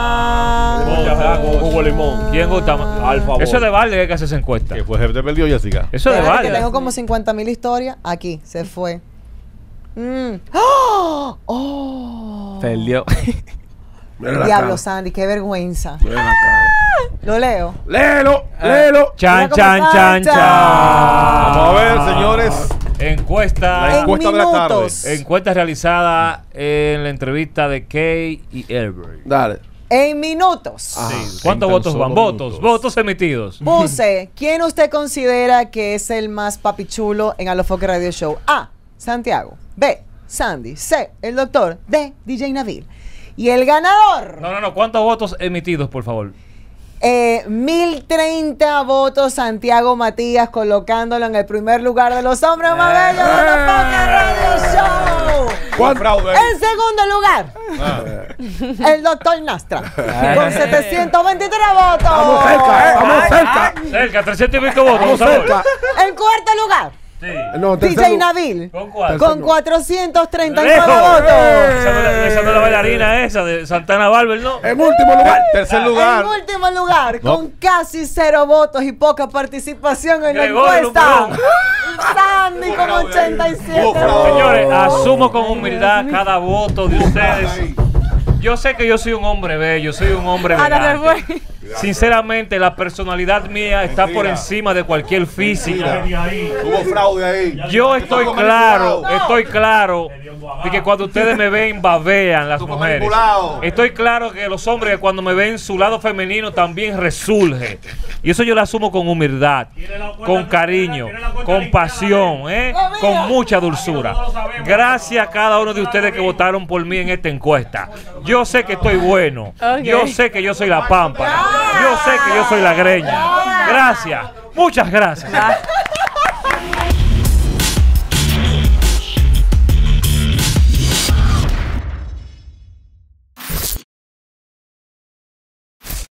De limón. ¿Quién gusta más? Al favor. Eso es de balde que hay que hacer esa encuesta. Que fue te perdió Jessica. Eso es de Espérate, que tengo como 50 mil historias. Aquí, se fue. Mm. ¡Oh! ¡Oh! Perdió. Diablo. Sandy, qué vergüenza. Lo leo. Léelo, léelo. Chan, chan, chan, chan. chan. Vamos a ver, señores. Encuesta. La En de la tarde. minutos. Encuesta realizada en la entrevista de Kay y Elbert. Dale. En minutos. Ah, Sí. ¿Cuántos en votos van? Votos. minutos. Votos emitidos. Puse, ¿quién usted considera que es el más papichulo en Alofoque Radio Show? A. Santiago. B. Sandy. C. El doctor. D. DJ Nabil. Y el ganador, No, no, no. ¿Cuántos votos emitidos, por favor? Eh, 1030 votos, Santiago Matías, colocándolo en el primer lugar de los hombres más bellos de Alofoque Radio Show. ¿Cuál fraude? En segundo lugar, Ah. el doctor Nastra, con 723 votos. Vamos cerca, eh, vamos cerca. Cerca, 300 y pico votos. Vamos cerca. En cuarto lugar, Sí. No, DJ Nabil, ¿Con con 439 Lejos. votos. Esa no, es la- esa no es la bailarina esa de Santana Barber, ¿no? En último lugar. Tercer lugar. En último lugar, No. con casi cero votos y poca participación en la encuesta. Sandy con 87 Hubo fraude. Señores, asumo con humildad cada voto de ustedes. Yo sé que yo soy un hombre bello, soy un hombre fue. Sinceramente, la personalidad mía está por encima de cualquier física. Hubo fraude ahí. Yo estoy claro, estoy claro de que cuando ustedes me ven babean las mujeres. Estoy claro que los hombres cuando me ven su lado femenino también resurge. Y eso yo lo asumo con humildad, con cariño, con pasión, ¿eh? con mucha dulzura. Gracias a cada uno de ustedes que votaron por mí en esta encuesta. Yo sé que estoy bueno. Yo sé que yo soy la pámpara. Yo sé que yo soy la greña. Gracias. Muchas gracias.